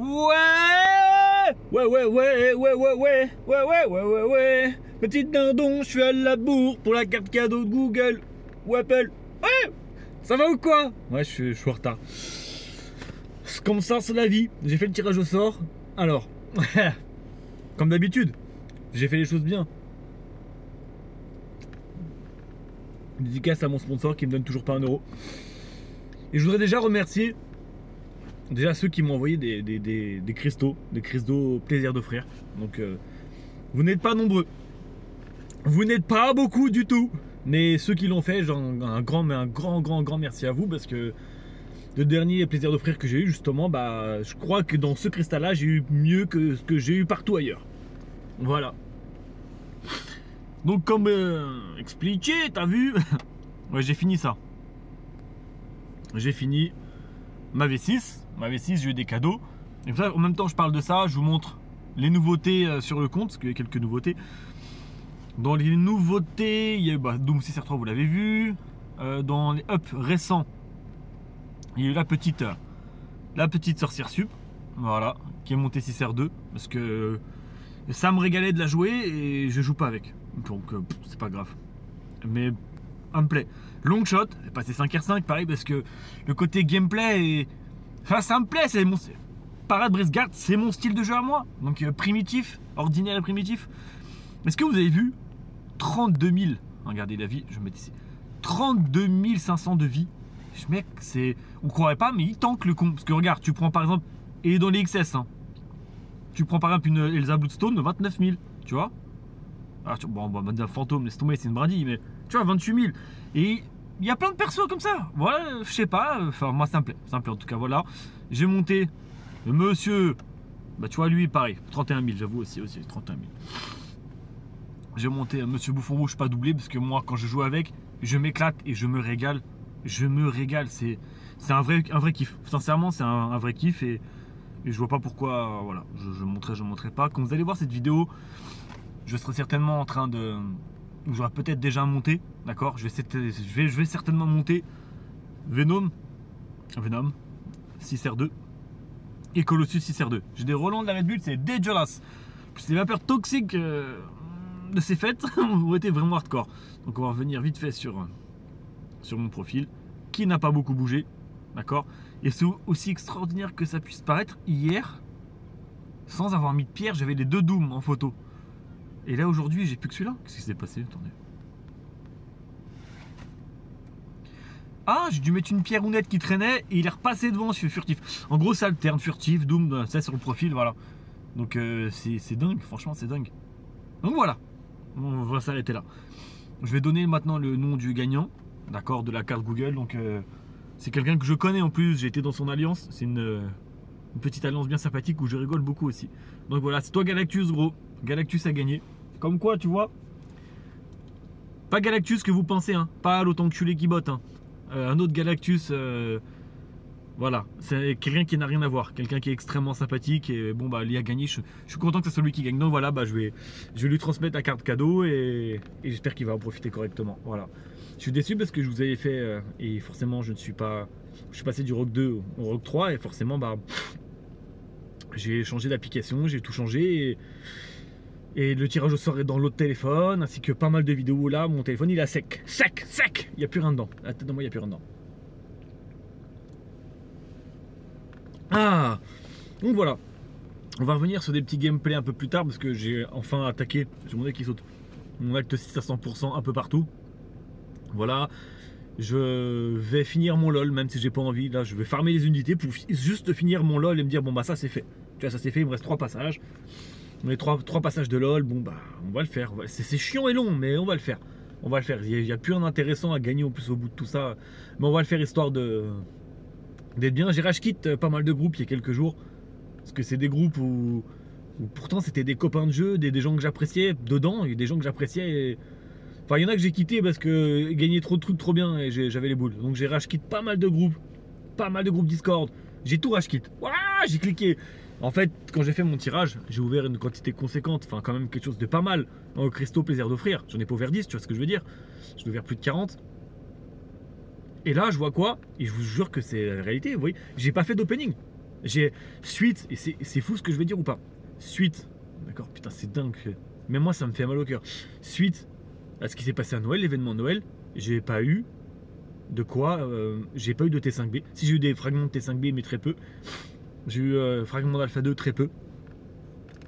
Ouais Ouais, ouais, ouais, ouais, ouais, ouais, ouais, ouais, ouais, ouais, ouais. Petite dindon, je suis à la bourre pour la carte cadeau de Google ou Apple. Ouais Ça va ou quoi Ouais, je suis, en retard. Comme ça, c'est la vie. J'ai fait le tirage au sort. Alors, comme d'habitude, j'ai fait les choses bien. Dédicace à mon sponsor qui me donne toujours pas un euro. Et je voudrais déjà remercier déjà ceux qui m'ont envoyé des, des, des- des cristaux, des cristaux plaisir d'offrir. Donc euh, vous n'êtes pas nombreux. Vous n'êtes pas beaucoup du tout. Mais ceux qui l'ont fait, genre, un grand, mais un grand, grand, grand merci à vous parce que le dernier plaisir d'offrir que j'ai eu, justement, bah, je crois que dans ce cristal-là, j'ai eu mieux que ce que j'ai eu partout ailleurs. Voilà. Donc, comme euh, expliqué, t'as vu? Ouais, j'ai fini ça. J'ai fini ma V6. Ma V6, j'ai eu des cadeaux. En même temps, je parle de ça, je vous montre les nouveautés euh, sur le compte, parce qu'il y a quelques nouveautés. Dans les nouveautés, il y a eu bah, Doom 6R3, vous l'avez vu. Euh, dans les up récents, il y a eu la petite, euh, sorcière sup, voilà, qui est montée 6R2, parce que ça me régalait de la jouer et je joue pas avec. Donc c'est pas grave. Mais un me plaît. Long shot, est passé 5R5, pareil, parce que le côté gameplay est. Enfin, ça me plaît, c'est mon. Parade Brisgard, c'est mon style de jeu à moi. Donc euh, primitif, ordinaire et primitif. Est-ce que vous avez vu 32 000 Regardez la vie, je vais mettre ici. 32 500 de vie. Je- Mec, c'est. On croirait pas, mais il tank le con. Parce que regarde, tu prends par exemple. Et dans les XS, hein. Tu prends par exemple une Elsa Bloodstone de 29 000. Tu vois ah, tu- Bon, bah, Madame Fantôme, laisse tomber, c'est une brindille, mais tu vois, 28 000. Et il y a plein de persos comme ça. Voilà, je sais pas. Enfin, moi, ça me plaît. Ça me plaît en tout cas, voilà. J'ai monté le monsieur. Bah, tu vois, lui, pareil. 31 000, j'avoue aussi, aussi, 31 000. J'ai monté un Monsieur Bouffon Rouge pas doublé parce que moi, quand je joue avec, je m'éclate et je me régale. Je me régale. C'est, un vrai, un vrai kiff. Sincèrement, c'est un, vrai kiff et, je vois pas pourquoi. voilà, je, je montrerai, je montrerai pas. Quand vous allez voir cette vidéo, je serai certainement en train de. J'aurai peut-être déjà monté, d'accord je vais certainement monter Venom, Venom 6R2 et Colossus 6R2. J'ai des relents de la Red Bull, c'est dégueulasse. Plus les vapeurs toxiques euh, de ces fêtes ont été vraiment hardcore. Donc on va revenir vite fait sur, sur mon profil, qui n'a pas beaucoup bougé, d'accord Et c'est aussi extraordinaire que ça puisse paraître, hier, sans avoir mis de pierre, j'avais les deux Doom en photo. Et là aujourd'hui, j'ai plus que celui-là. Qu'est-ce qui s'est passé Attendez. Ah, j'ai dû mettre une pierre ou qui traînait et il est repassé devant, suis furtif. En gros, ça alterne furtif, Doom, ça sur le profil, voilà. Donc euh, c'est dingue, franchement, c'est dingue. Donc voilà, on va s'arrêter là. Je vais donner maintenant le nom du gagnant, d'accord, de la carte Google. Donc euh, c'est quelqu'un que je connais en plus, j'ai été dans son alliance. C'est euh, une petite alliance bien sympathique où je rigole beaucoup aussi. Donc voilà, c'est toi Galactus, gros. Galactus a gagné. Comme quoi, tu vois, pas Galactus que vous pensez, hein. pas l'autant culé qui botte. Hein. Euh, un autre Galactus, euh, voilà, c'est quelqu'un qui n'a rien à voir, quelqu'un qui est extrêmement sympathique et bon bah il a gagné. Je, suis content que c'est celui qui gagne. Donc voilà, bah je vais, je lui transmettre la carte cadeau et, et j'espère qu'il va en profiter correctement. Voilà. Je suis déçu parce que je vous avais fait euh, et forcément je ne suis pas, je suis passé du Rock 2 au Rock 3 et forcément bah j'ai changé d'application, j'ai tout changé et, et le tirage au sort est dans l'autre téléphone, ainsi que pas mal de vidéos là. Mon téléphone il est sec. Sec, sec Il n'y a plus rien dedans. De moi, il n'y a plus rien dedans. Ah Donc voilà. On va revenir sur des petits gameplays un peu plus tard parce que j'ai enfin attaqué. J'ai mon qui saute. Mon acte 6 à 100% un peu partout. Voilà. Je vais finir mon LOL, même si j'ai pas envie. Là, je vais farmer les unités pour juste finir mon LOL et me dire bon bah ça c'est fait. Tu vois, ça c'est fait, il me reste trois passages. Les trois, trois passages de LOL, bon bah on va le faire. C'est chiant et long, mais on va le faire. On va le faire. Il n'y a, plus rien d'intéressant à gagner en plus au bout de tout ça. Mais on va le faire histoire de d'être bien. J'ai rage quitte pas mal de groupes il y a quelques jours. Parce que c'est des groupes où, pourtant c'était des copains de jeu, des, gens que j'appréciais dedans, et des gens que j'appréciais. Enfin, il y en a que j'ai quitté parce que gagner trop de trucs trop bien et j'avais les boules. Donc j'ai rage pas mal de groupes, pas mal de groupes Discord. J'ai tout rage quitte. Voilà, j'ai cliqué. En fait, quand j'ai fait mon tirage, j'ai ouvert une quantité conséquente, enfin quand même quelque chose de pas mal en cristaux plaisir d'offrir. J'en ai pas ouvert 10, tu vois ce que je veux dire J'en ai ouvert plus de 40. Et là, je vois quoi? Et je vous jure que c'est la réalité, vous voyez J'ai pas fait d'opening. J'ai suite, et c'est fou ce que je vais dire ou pas Suite, d'accord, putain, c'est dingue. Mais moi, ça me fait mal au cœur. Suite à ce qui s'est passé à Noël, l'événement Noël, j'ai pas eu de quoi euh, J'ai pas eu de T5B. Si j'ai eu des fragments de T5B, mais très peu. J'ai eu euh, fragments d'Alpha 2, très peu.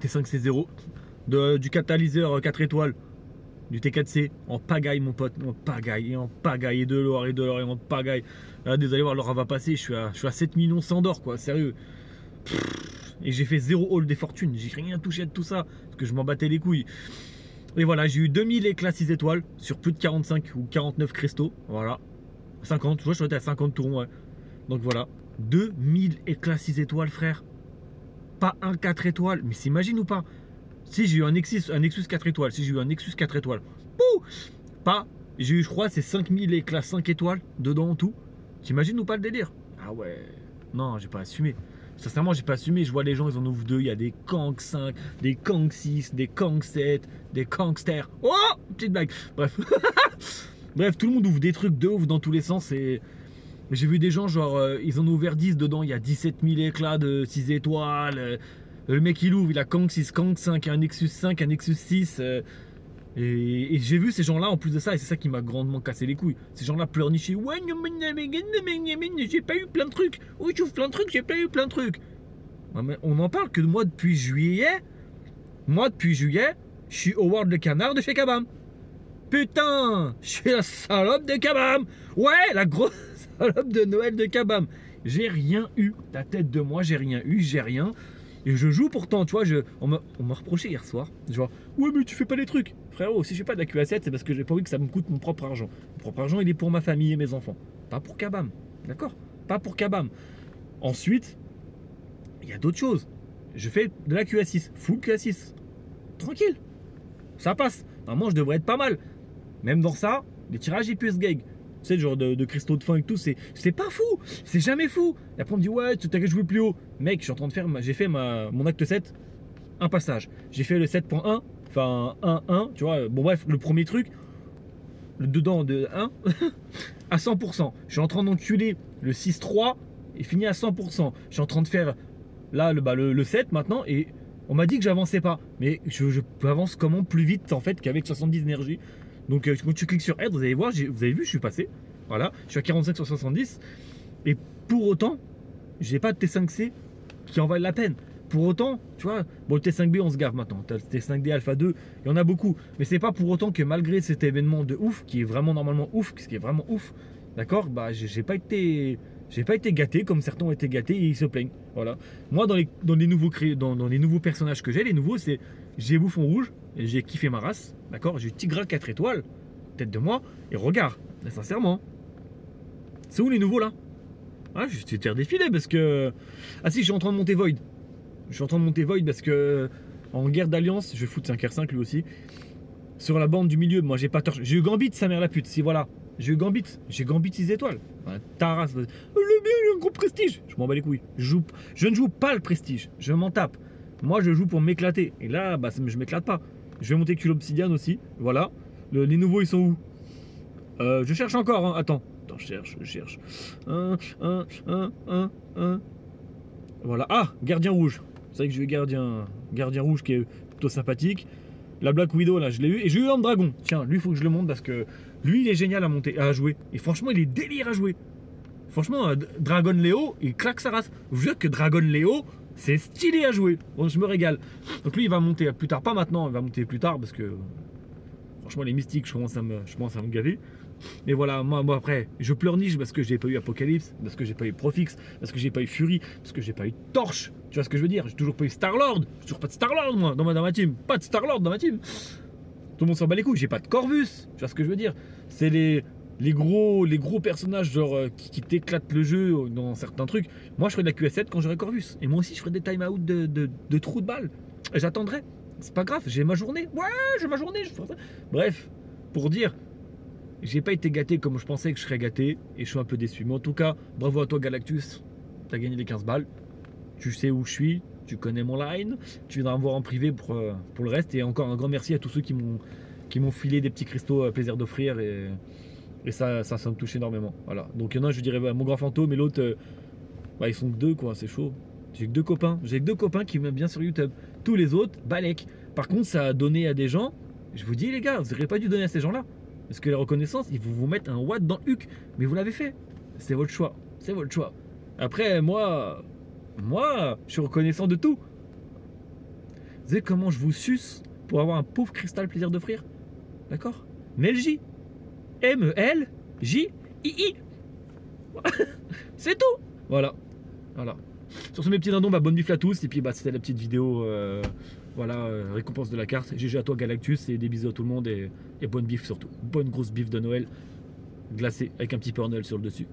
T5C0. De, du catalyseur 4 étoiles. Du T4C en pagaille, mon pote. En pagaille, et en pagaille, et de l'or, et de l'or, et en pagaille. Là, désolé, voir, l'or va passer. Je suis, à, je suis à 7 millions sans d'or, quoi. Sérieux. Et j'ai fait 0 haul des fortunes. J'ai rien touché de tout ça. Parce que je m'en battais les couilles. Et voilà, j'ai eu 2000 éclats 6 étoiles sur plus de 45 ou 49 cristaux. Voilà. 50, tu vois, je suis à 50 tours, ouais. Donc voilà. 2000 éclats 6 étoiles, frère. Pas un 4 étoiles. Mais s'imagine ou pas? Si j'ai eu un Nexus, un Nexus 4 étoiles, si j'ai eu un Nexus 4 étoiles, Pouh pas. J'ai eu, je crois, c'est 5000 éclats 5 étoiles dedans en tout. T'imagines ou pas le délire? Ah ouais. Non, j'ai pas assumé. Sincèrement, j'ai pas assumé. Je vois les gens, ils en ouvrent deux. Il y a des Kang 5, des Kang 6, des Kang 7, des Kangsters. Oh Petite blague. Bref. Bref, tout le monde ouvre des trucs de ouf dans tous les sens. Et j'ai vu des gens, genre, euh, ils en ont ouvert 10 dedans. Il y a 17 000 éclats de 6 étoiles. Euh, le mec, il ouvre, il a Kang 6, Kang 5, un Nexus 5, un Nexus 6. euh, et, j'ai vu ces gens-là en plus de ça, et c'est ça qui m'a grandement cassé les couilles. Ces gens-là pleurnichaient. Ouais, j'ai pas eu plein de trucs. Oui, tu ouvres plein de trucs, j'ai pas eu plein de trucs. On en parle que moi depuis juillet. Moi depuis juillet, je suis Howard le canard de chez Kabam. Putain, je suis la salope de Kabam. Ouais, la grosse salope de Noël de Kabam. J'ai rien eu. La tête de moi, j'ai rien eu, j'ai rien. Et je joue pourtant, tu vois, je, on m'a on m'a reproché hier soir. Genre, ouais, mais tu fais pas les trucs. Frérot, si je fais pas de la QA7, c'est parce que j'ai pas envie que ça me coûte mon propre argent. Mon propre argent, il est pour ma famille et mes enfants. Pas pour Kabam. D'accord? Pas pour Kabam. Ensuite, il y a d'autres choses. Je fais de la QA6, full QA6. Tranquille. Ça passe. Normalement, je devrais être pas mal. Même dans ça, les tirages IPS gag. Sais, le genre de, cristaux de fin et tout, c'est c'est pas fou. C'est jamais fou. Et après, on me dit, ouais, tu t'as qu'à jouer plus haut. Mec, je en train de faire, j'ai fait ma, mon acte 7, un passage. J'ai fait le 7.1, enfin 1.1, tu vois. Bon, bref, le premier truc, le dedans de 1, à 100%. Je suis en train d'enculer le 6.3 et fini à 100%. Je suis en train de faire là le, bah, le, le 7 maintenant et on m'a dit que j'avançais pas. Mais je, je avance comment plus vite en fait qu'avec 70 énergie. Donc euh, quand tu cliques sur aide, vous allez voir, vous avez vu, je suis passé. Voilà, je suis à 45 sur 70. Et pour autant, j'ai pas de T5C qui en valent la peine. Pour autant, tu vois, bon, le T5B, on se gave maintenant. Le T5D Alpha 2, il y en a beaucoup. Mais c'est pas pour autant que malgré cet événement de ouf, qui est vraiment normalement ouf, ce qui est vraiment ouf, d'accord, bah j'ai pas été. J'ai pas été gâté comme certains ont été gâtés et ils se plaignent. Voilà. Moi, dans les, dans les, nouveaux, dans, les nouveaux personnages que j'ai, les nouveaux, c'est j'ai Bouffon Rouge, j'ai kiffé ma race, d'accord? J'ai Tigra 4 étoiles, tête de moi, et regarde, sincèrement. C'est où les nouveaux là? Ah, je vais te faire défiler parce que. Ah si, je suis en train de monter Void. Je suis en train de monter Void parce que. En guerre d'alliance, je vais foutre 5R5 lui aussi. Sur la bande du milieu, moi j'ai pas torche. J'ai eu Gambit, sa mère la pute, si voilà. J'ai eu Gambit, j'ai Gambit 6 étoiles. Ouais, ta race. Le bien, il a un gros prestige. Je m'en bats les couilles. Je, joue, je ne joue pas le prestige, je m'en tape. Moi je joue pour m'éclater. Et là, bah, je m'éclate pas. Je vais monter Cul Obsidian aussi. Voilà. Le- les nouveaux, ils sont où? Euh, Je cherche encore. hein. Attends. Attends, je cherche, je cherche. Un, un, un, un, un. Voilà. Ah, Gardien Rouge. C'est vrai que j'ai eu Gardien, Gardien Rouge qui est plutôt sympathique. La Black Widow, là, je l'ai eu. Et j'ai eu un Dragon. Tiens, lui, il faut que je le monte parce que lui, il est génial à monter, à jouer. Et franchement, il est délire à jouer. Franchement, euh, Dragon Léo, il claque sa race. Vous jure que Dragon Léo, c'est stylé à jouer. Bon, je me régale. Donc lui, il va monter plus tard. Pas maintenant, il va monter plus tard parce que franchement, les mystiques, je à je commence à me gaver. Mais voilà, moi, moi après, je pleurniche parce que j'ai pas eu Apocalypse, parce que j'ai pas eu Profix, parce que j'ai pas eu Fury, parce que j'ai pas eu Torche. Tu vois ce que je veux dire? J'ai toujours pas eu Star-Lord. J'ai toujours pas de Star-Lord, moi, dans ma, team. Pas de Star-Lord dans ma team. Tout le monde s'en bat les couilles. J'ai pas de Corvus. Tu vois ce que je veux dire? C'est les, gros, personnages euh, qui, qui t'éclatent le jeu dans certains trucs. Moi, je ferai de la QS7 quand j'aurai Corvus. Et moi aussi, je ferai des time-out de, de, trous de balles. J'attendrai. C'est pas grave, j'ai ma journée. Ouais, j'ai ma journée. je. Bref, pour dire, j'ai pas été gâté comme je pensais que je serais gâté et je suis un peu déçu. Mais en tout cas, bravo à toi Galactus, t'as gagné les 15 balles. Tu sais où je suis, tu connais mon line, tu viendras me voir en privé pour, euh, pour le reste. Et encore un grand merci à tous ceux qui m'ont filé des petits cristaux à plaisir d'offrir et, et ça, ça, me touche énormément. Voilà. Donc il y en a je dirais mon grand fantôme et l'autre, euh, bah, ils sont que deux quoi, c'est chaud. J'ai que deux copains. J'ai que deux copains qui m'aiment bien sur YouTube. Tous les autres, balèque. Par contre, ça a donné à des gens. Je vous dis, les gars, vous n'auriez pas dû donner à ces gens-là. Parce que la reconnaissance, ils vont vous mettre un watt dans le huc. Mais vous l'avez fait. C'est votre choix. C'est votre choix. Après, moi, moi, je suis reconnaissant de tout. Vous savez comment je vous suce pour avoir un pauvre cristal plaisir d'offrir? D'accord? Melj. M-E-L-J-I-I. C'est tout. Voilà. Voilà. Sur ce, mes petits dindons, bah, bonne bifle à tous. Et puis, bah, c'était la petite vidéo. euh, voilà, euh, récompense de la carte. GG à toi, Galactus. Et des bisous à tout le monde. Et, bonne bif surtout. Bonne grosse bif de Noël. Glacée avec un petit peu Noël sur le dessus.